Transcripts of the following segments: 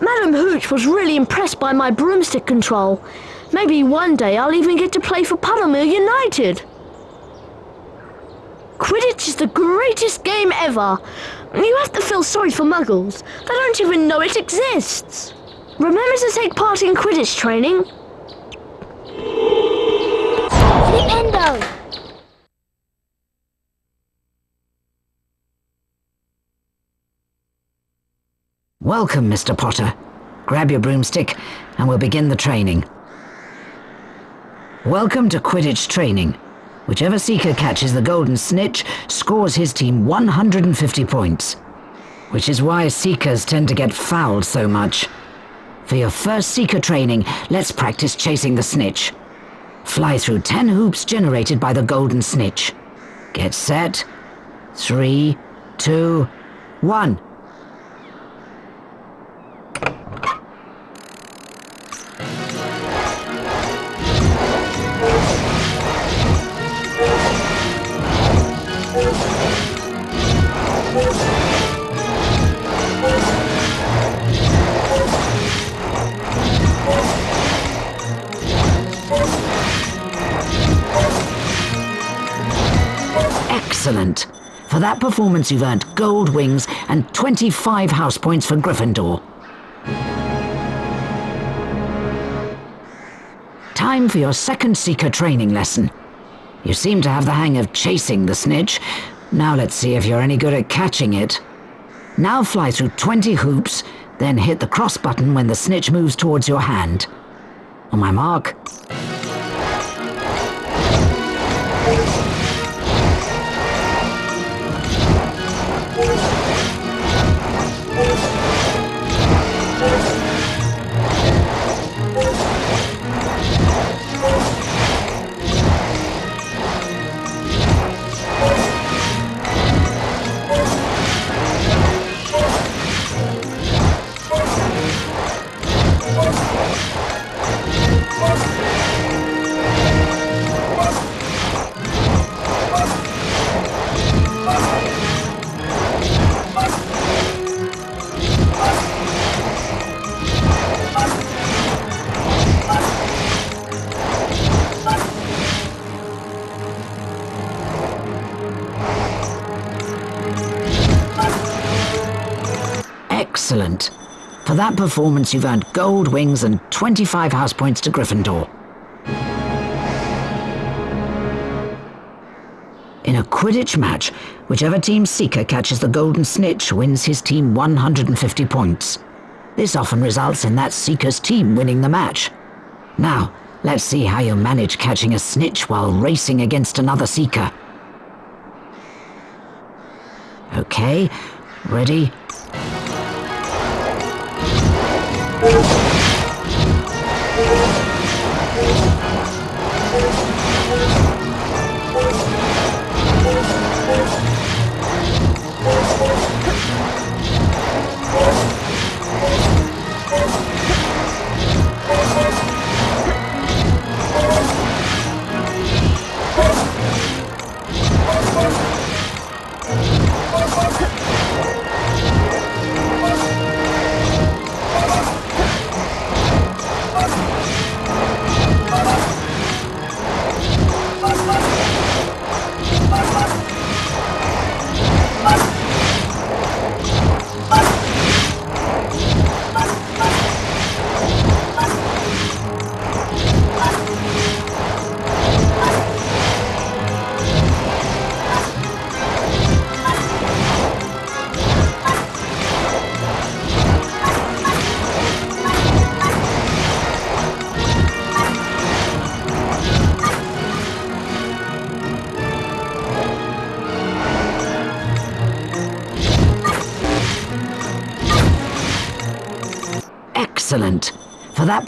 Madam Hooch was really impressed by my broomstick control. Maybe one day I'll even get to play for Puddlemere United. Quidditch is the greatest game ever. You have to feel sorry for muggles. They don't even know it exists. Remember to take part in Quidditch training. Flipendo! Welcome, Mr. Potter. Grab your broomstick and we'll begin the training. Welcome to Quidditch training. Whichever seeker catches the golden snitch scores his team 150 points. Which is why seekers tend to get fouled so much. For your first seeker training, let's practice chasing the snitch. Fly through 10 hoops generated by the golden snitch. Get set. Three, two, one. Excellent. For that performance, you've earned gold wings and 25 house points for Gryffindor. Time for your second Seeker training lesson. You seem to have the hang of chasing the snitch. Now let's see if you're any good at catching it. Now fly through 20 hoops, then hit the cross button when the snitch moves towards your hand. On my mark. Excellent. For that performance, you've earned gold wings and 25 house points to Gryffindor. In a Quidditch match, whichever team seeker catches the golden snitch wins his team 150 points. This often results in that seeker's team winning the match. Now, let's see how you manage catching a snitch while racing against another seeker. Okay, ready, Excellent.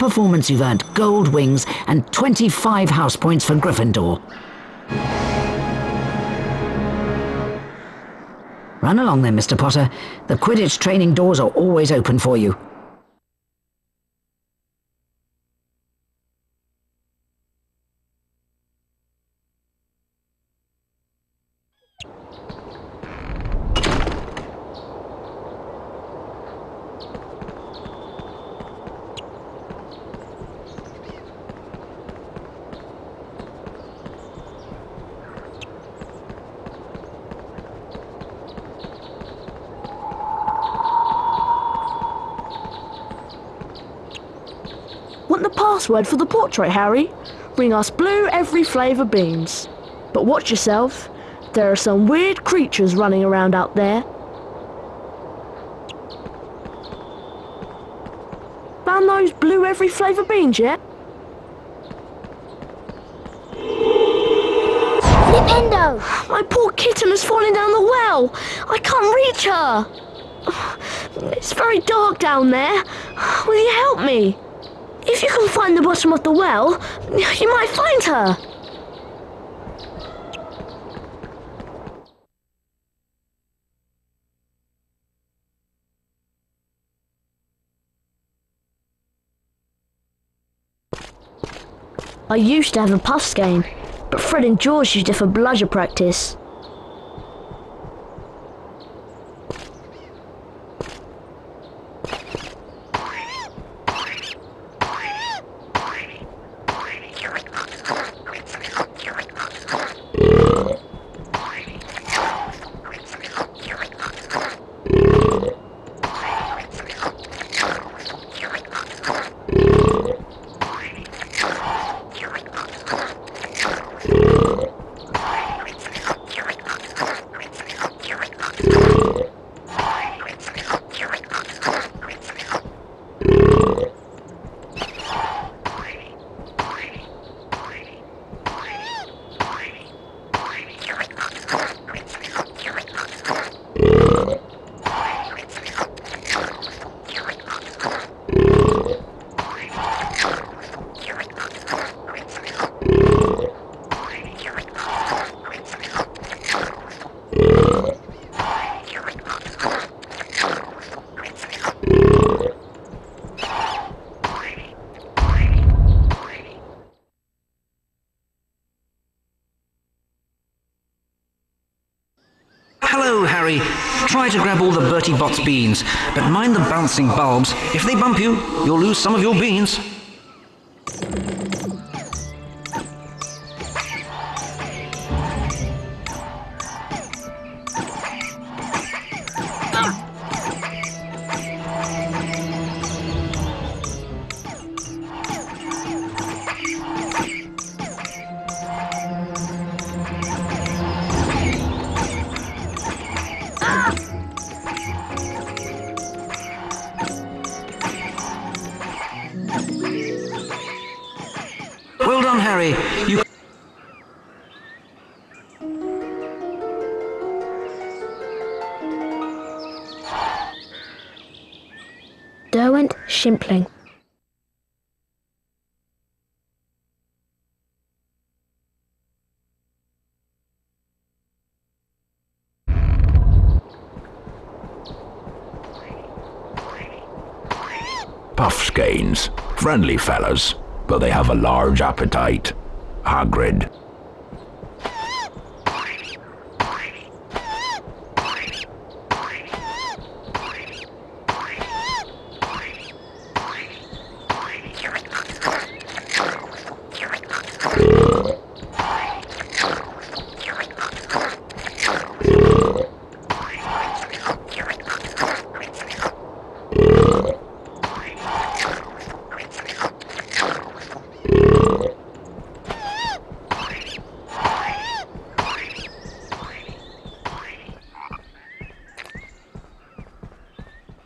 Performance, you've earned gold wings and 25 house points for Gryffindor. Run along then, Mr. Potter. The Quidditch training doors are always open for you. The password for the portrait, Harry? Bring us blue every flavour beans. But watch yourself. There are some weird creatures running around out there. Found those blue every flavour beans yet? Flipendo! My poor kitten has fallen down the well. I can't reach her. It's very dark down there. Will you help me? If you can find the bottom of the well, you might find her. I used to have a Puffskein, but Fred and George used it for bludger practice. Hello, Harry. Try to grab all the Bertie Bott's beans, but mind the bouncing bulbs. If they bump you, you'll lose some of your beans. Harry. You Derwent Shimpling. Puffskeins, friendly fellas, but they have a large appetite. Hagrid.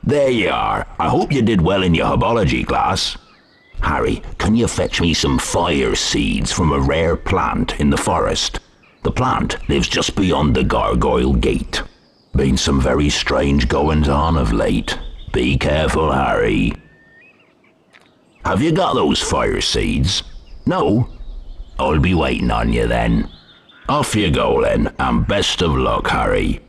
There you are. I hope you did well in your herbology class. Harry, can you fetch me some fire seeds from a rare plant in the forest? The plant lives just beyond the Gargoyle Gate. Been some very strange goings on of late. Be careful, Harry. Have you got those fire seeds? No? I'll be waiting on you then. Off you go then, and best of luck, Harry.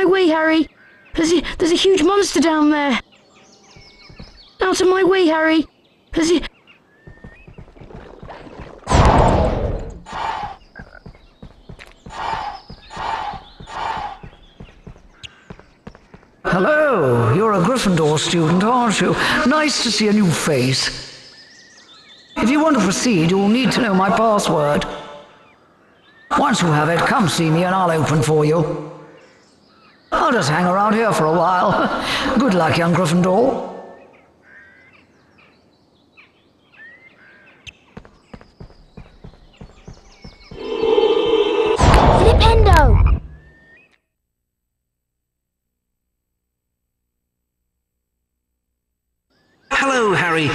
my way, Harry! There's a, there's a huge monster down there! Out of my way, Harry! There's a... Hello, you're a Gryffindor student, aren't you? Nice to see a new face. If you want to proceed, you'll need to know my password. Once you have it, come see me and I'll open for you. I'll just hang around here for a while. Good luck, young Gryffindor. Flipendo! Hello, Harry.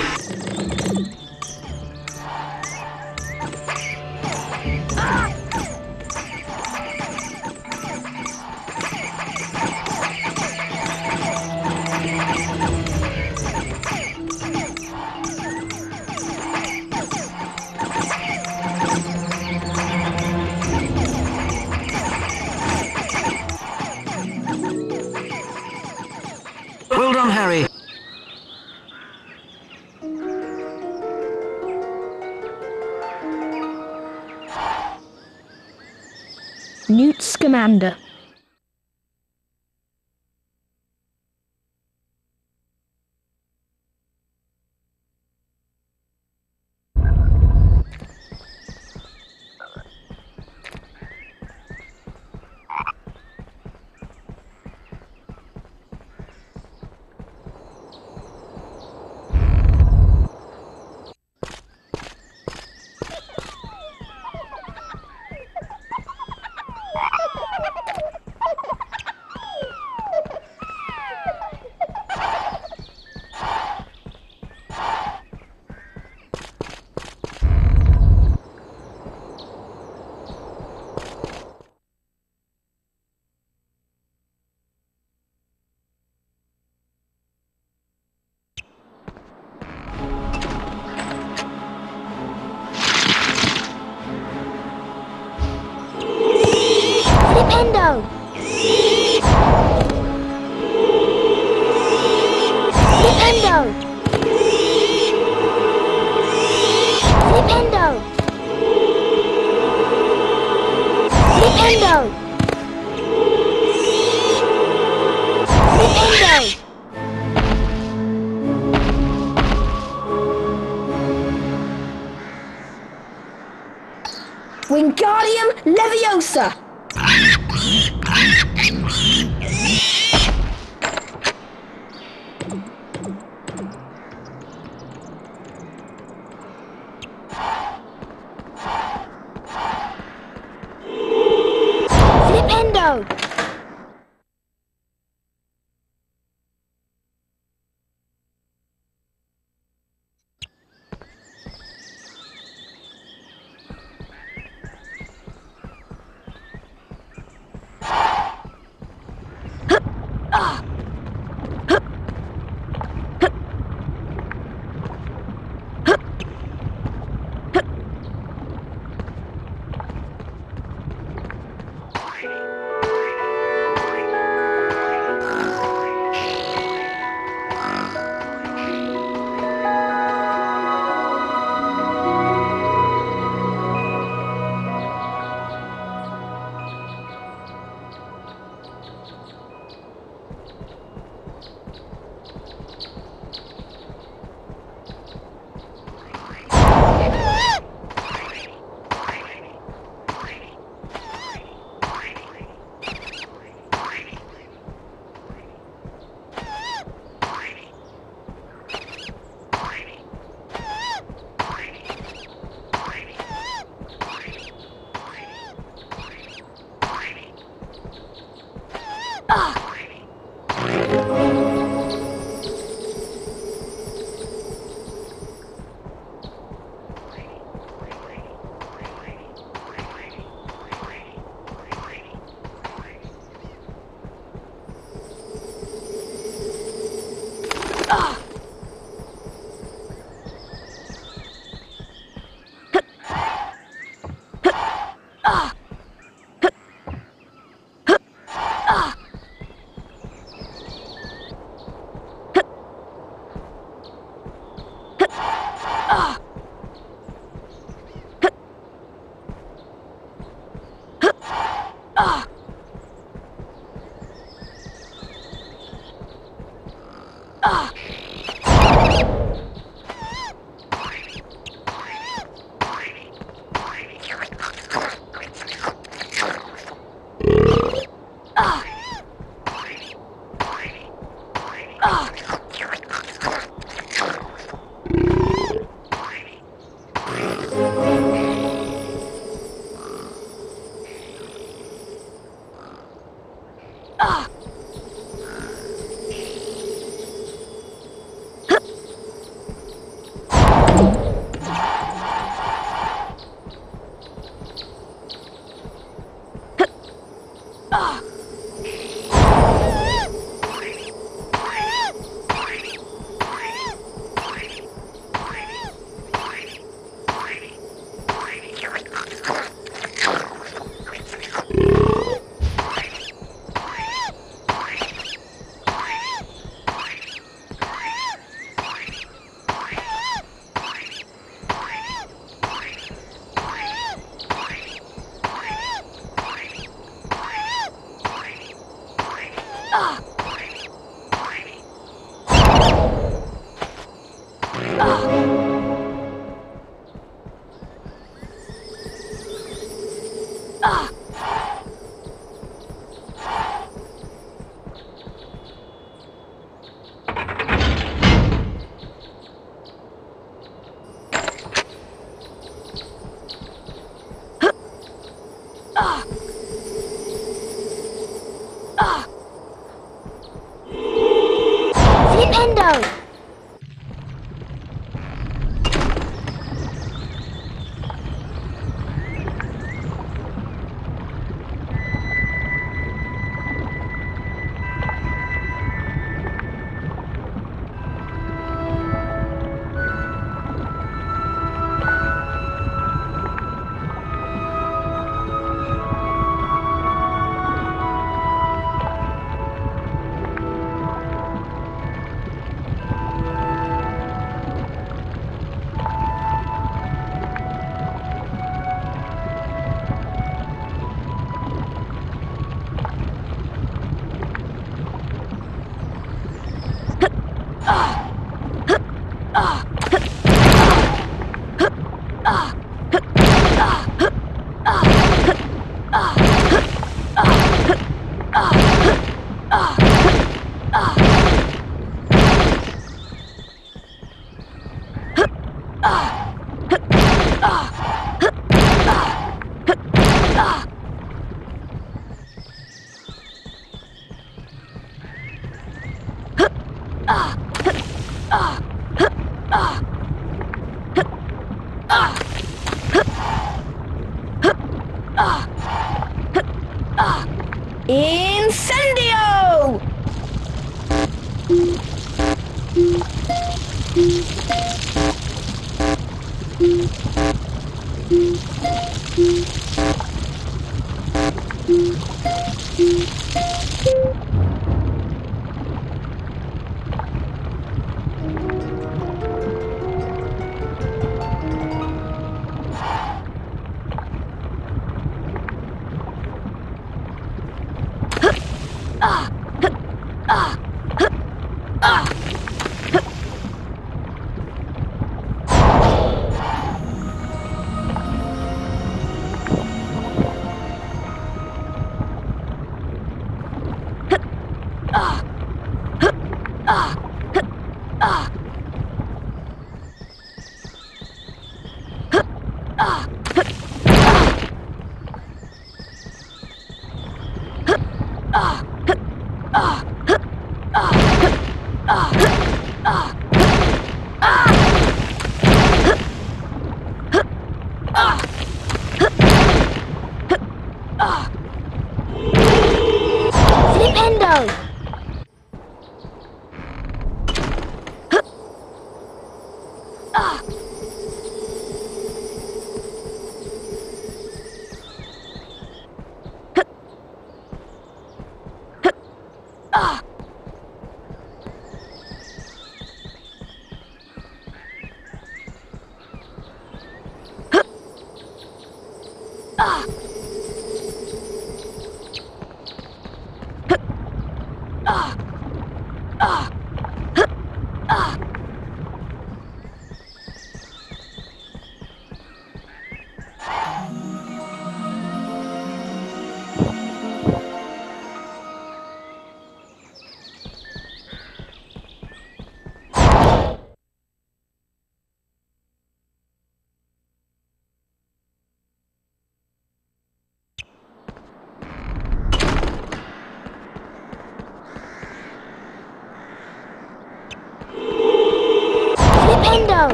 Anda.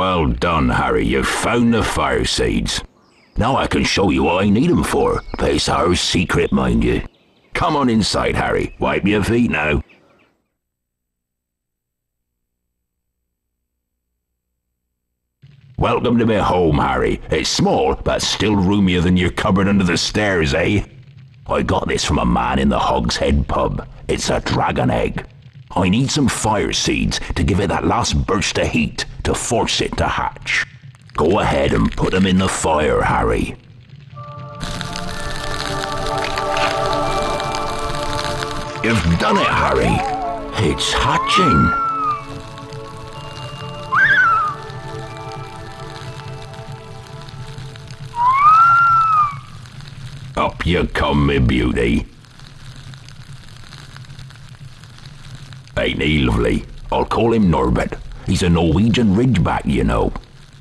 Well done, Harry. You found the fire seeds. Now I can show you what I need 'em for. But it's our secret, mind you. Come on inside, Harry. Wipe your feet now. Welcome to my home, Harry. It's small, but still roomier than your cupboard under the stairs, eh? I got this from a man in the Hogshead pub. It's a dragon egg. I need some fire seeds to give it that last burst of heat to force it to hatch. Go ahead and put them in the fire, Harry. You've done it, Harry. It's hatching. Up you come, me beauty. Ain't he lovely? I'll call him Norbert. He's a Norwegian ridgeback, you know.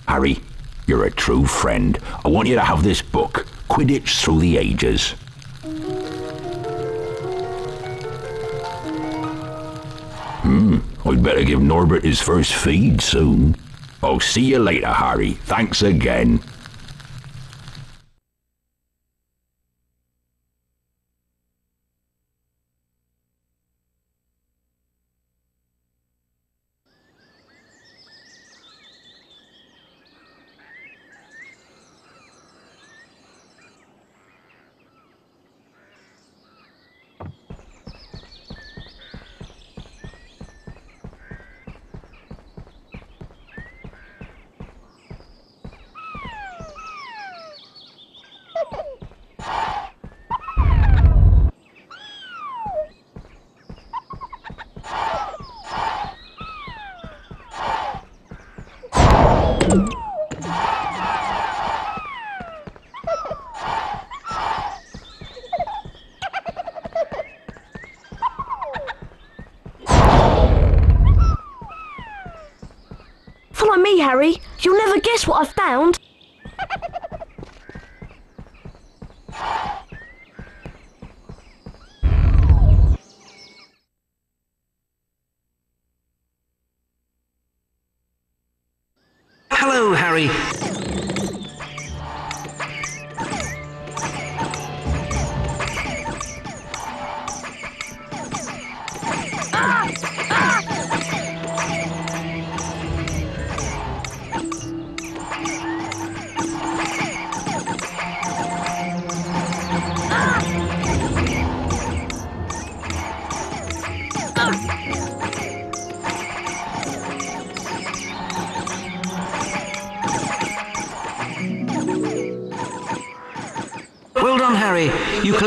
Harry, you're a true friend. I want you to have this book, Quidditch Through the Ages. Hmm, I'd better give Norbert his first feed soon. I'll see you later, Harry. Thanks again. Harry. You'll never guess what I've found.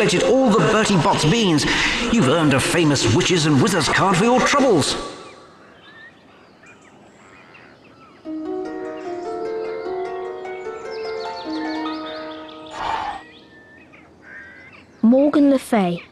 Collected all the Bertie Bott's beans. You've earned a famous witches and wizards card for your troubles. Morgan Le Fay.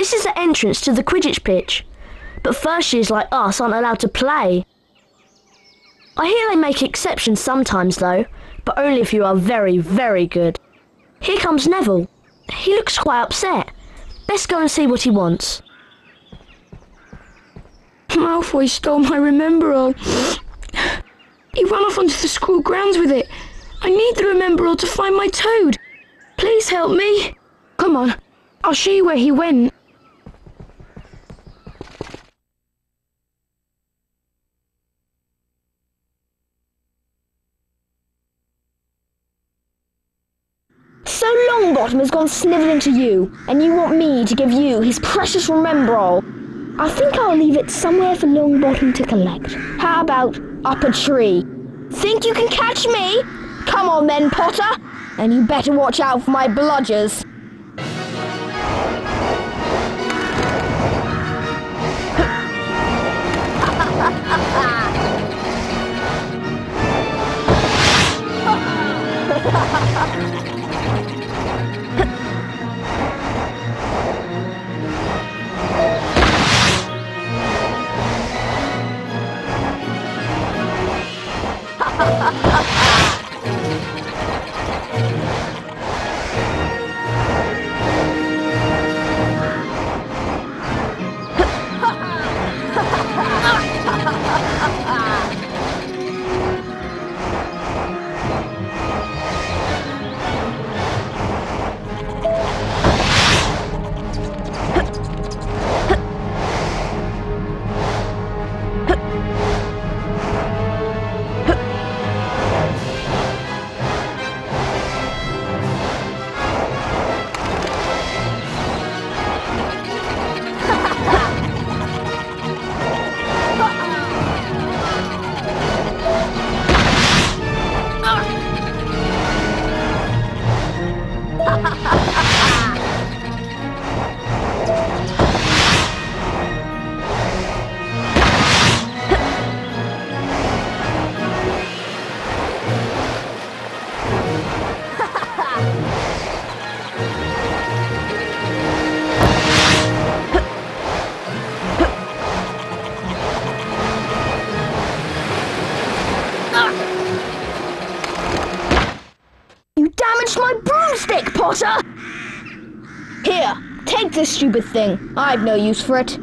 This is the entrance to the Quidditch pitch. But first years like us aren't allowed to play. I hear they make exceptions sometimes though, but only if you are very, very good. Here comes Neville. He looks quite upset. Best go and see what he wants. Malfoy stole my Remembrall. He ran off onto the school grounds with it. I need the Remembrall to find my toad. Please help me. Come on, I'll show you where he went. So Longbottom has gone snivelling to you, and you want me to give you his precious Remembrall. I think I'll leave it somewhere for Longbottom to collect. How about up a tree? Think you can catch me? Come on then, Potter. And you better watch out for my bludgers. Stupid thing. I've no use for it.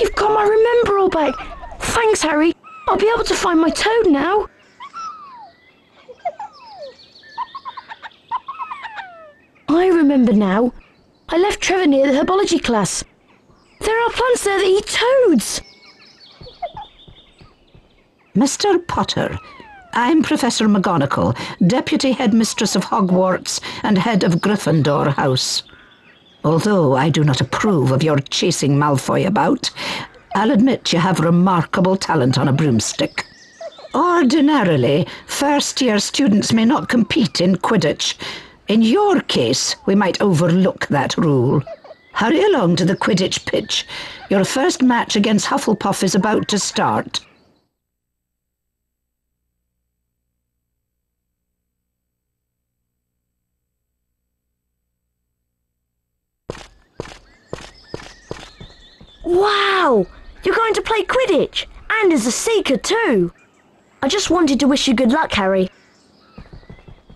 You've got my. Thanks, Harry. I'll be able to find my toad now. I remember now. I left Trevor near the herbology class. There are plants there that eat toads. Mr. Potter, I'm Professor McGonagall, Deputy Headmistress of Hogwarts and Head of Gryffindor House. Although I do not approve of your chasing Malfoy about, I'll admit you have remarkable talent on a broomstick. Ordinarily, first year students may not compete in Quidditch. In your case, we might overlook that rule. Hurry along to the Quidditch pitch. Your first match against Hufflepuff is about to start. Wow! You're going to play Quidditch, and as a Seeker too. I just wanted to wish you good luck, Harry.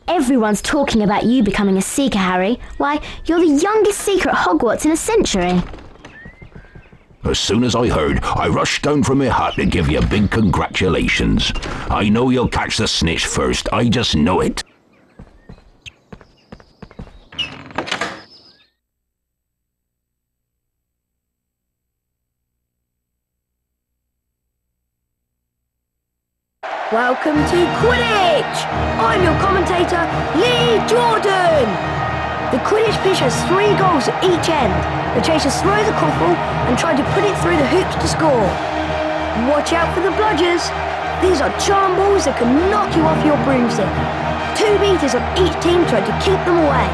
Everyone's talking about you becoming a Seeker, Harry. Why, you're the youngest Seeker at Hogwarts in a century. As soon as I heard, I rushed down from my hut to give you big congratulations. I know you'll catch the snitch first, I just know it. The chasers throw the quaffle and try to put it through the hoops to score. Watch out for the bludgers. These are charm balls that can knock you off your broomstick. Two beaters of each team try to keep them away.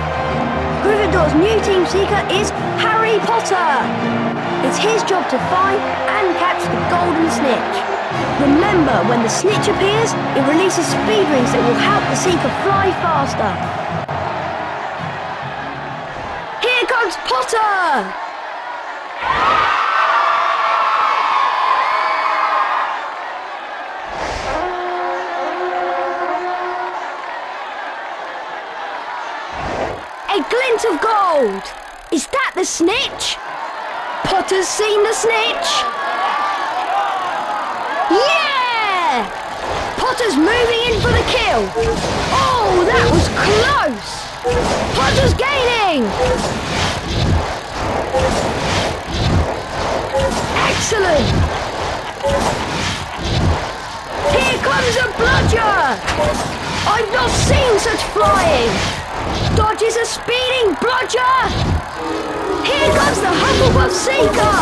Gryffindor's new team seeker is Harry Potter. It's his job to find and catch the golden snitch. Remember, when the snitch appears, it releases speed rings that will help the seeker fly faster. Comes Potter! A glint of gold! Is that the snitch? Potter's seen the snitch! Yeah! Potter's moving in for the kill. Oh, that was close! Potter's gaining! Excellent! Here comes a bludger! I've not seen such flying! Dodges a speeding bludger! Here comes the Hufflepuff Seeker!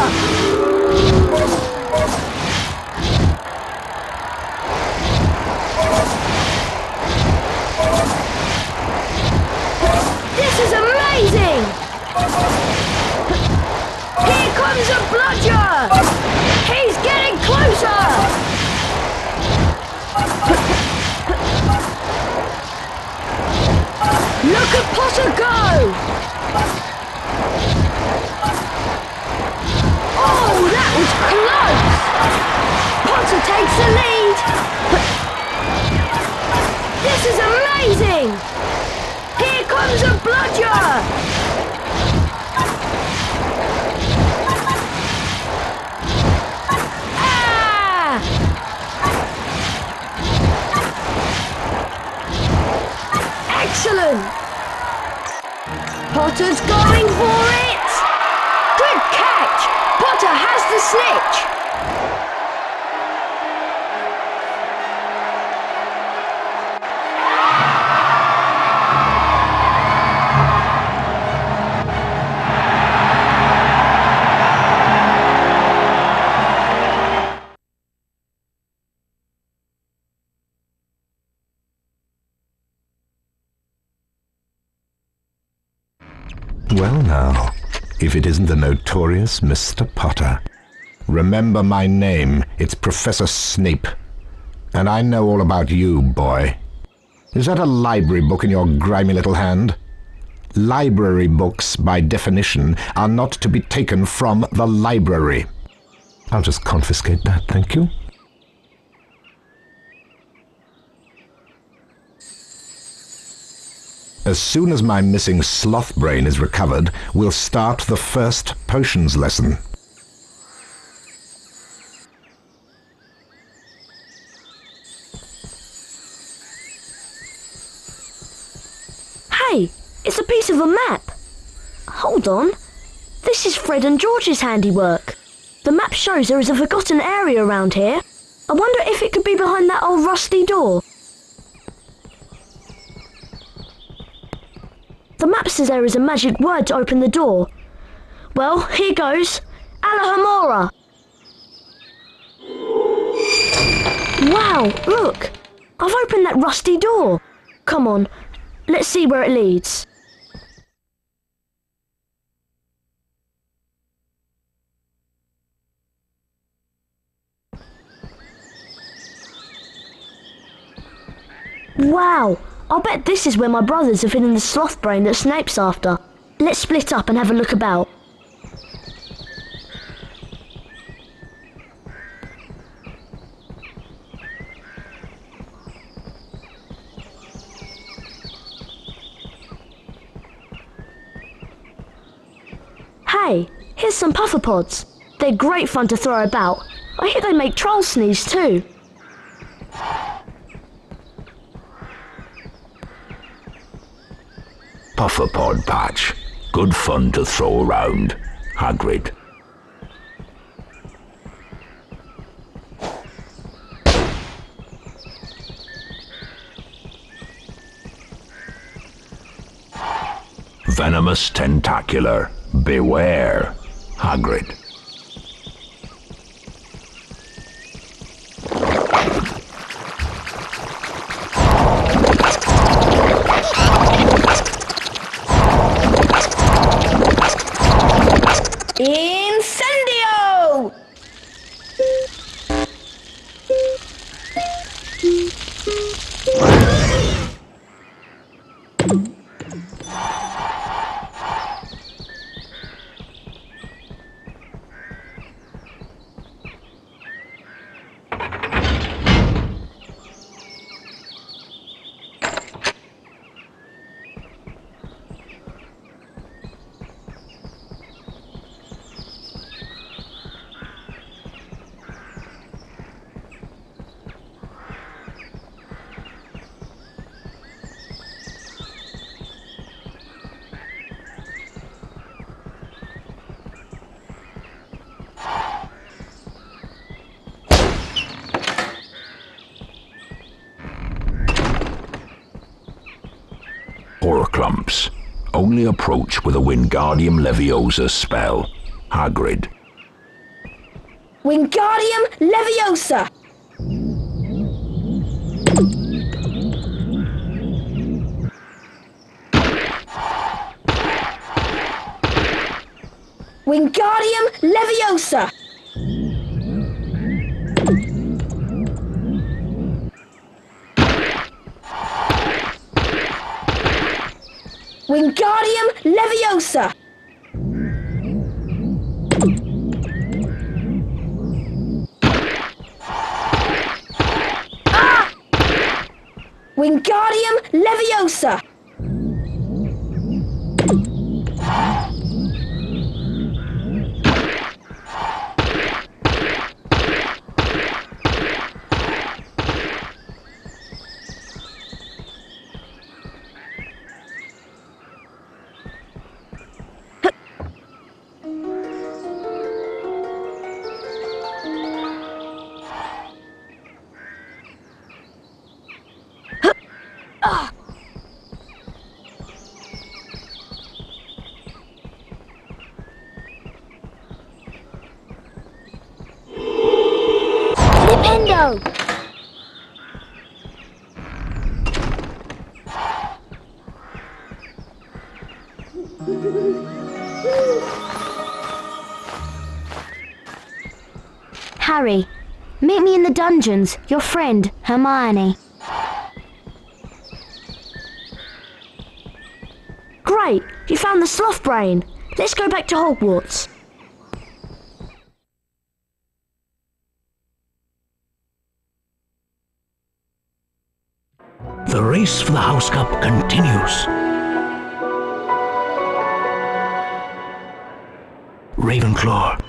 This is amazing! Here comes a He's getting closer! Look at Potter go! Oh, that was close! Potter takes the lead! This is amazing! Here comes a bludger! Michelin! Potter's going for it! Good catch! Potter has the snitch! It isn't the notorious Mr. Potter. Remember my name. It's Professor Snape. And I know all about you, boy. Is that a library book in your grimy little hand? Library books, by definition, are not to be taken from the library. I'll just confiscate that, thank you. As soon as my missing sloth brain is recovered, we'll start the first potions lesson. Hey, it's a piece of a map. Hold on. This is Fred and George's handiwork. The map shows there is a forgotten area around here. I wonder if it could be behind that old rusty door. The map says there is a magic word to open the door. Well, here goes. Alohomora. Wow, look. I've opened that rusty door. Come on, let's see where it leads. Wow, I'll bet this is where my brothers have hidden the sloth brain that Snape's after. Let's split up and have a look about. Hey, here's some Puffapods. They're great fun to throw about. I hear they make trolls sneeze too. Puffapod Patch. Good fun to throw around. Hagrid. Venomous Tentacula. Beware. Hagrid. Y Only approach with a Wingardium Leviosa spell. Hagrid. Wingardium Leviosa! Wingardium Leviosa! Leviosa! Ah! Wingardium Leviosa! In the dungeons. Your friend, Hermione. Great, you found the sloth brain. Let's go back to Hogwarts. The race for the House Cup continues. Ravenclaw.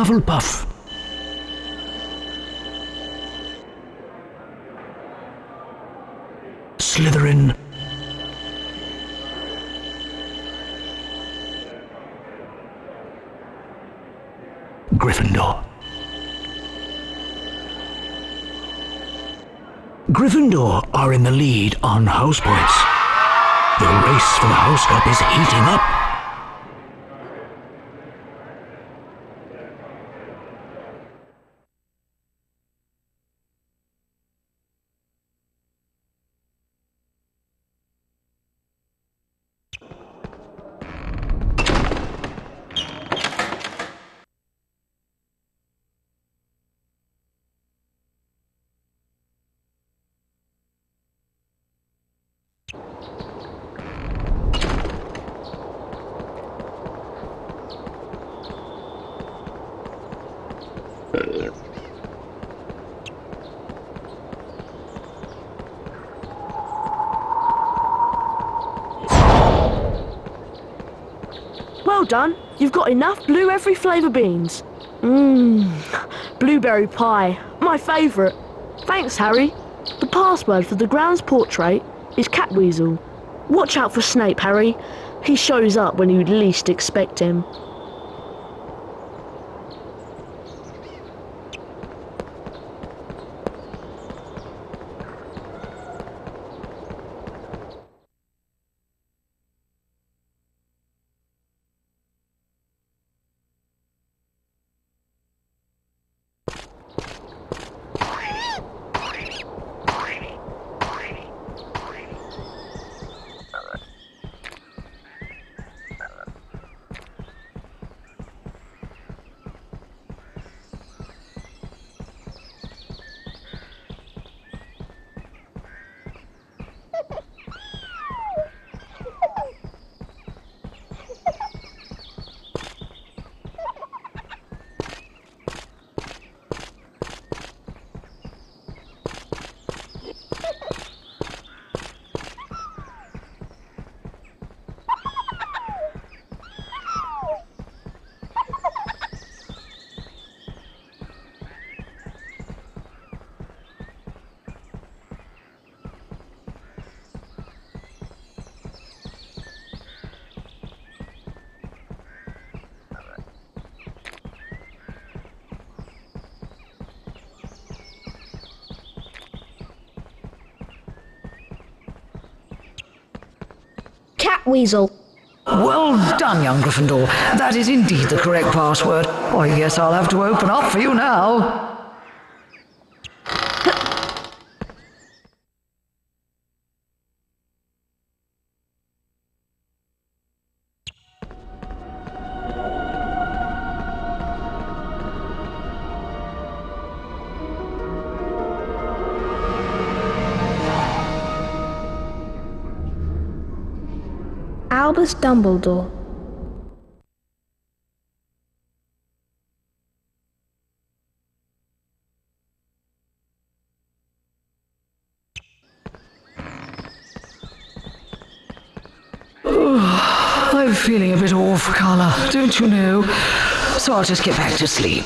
Hufflepuff. Slytherin. Gryffindor. Gryffindor are in the lead on house points. The race for the House Cup is heating up. Done. You've got enough blue every flavour beans. Mmm, blueberry pie. My favourite. Thanks, Harry. The password for the grounds portrait is Catweasel. Watch out for Snape, Harry. He shows up when you'd least expect him. Catweasel. Well done, young Gryffindor. That is indeed the correct password. I guess I'll have to open up for you now. Dumbledore. Oh, I'm feeling a bit off colour, don't you know? So I'll just get back to sleep.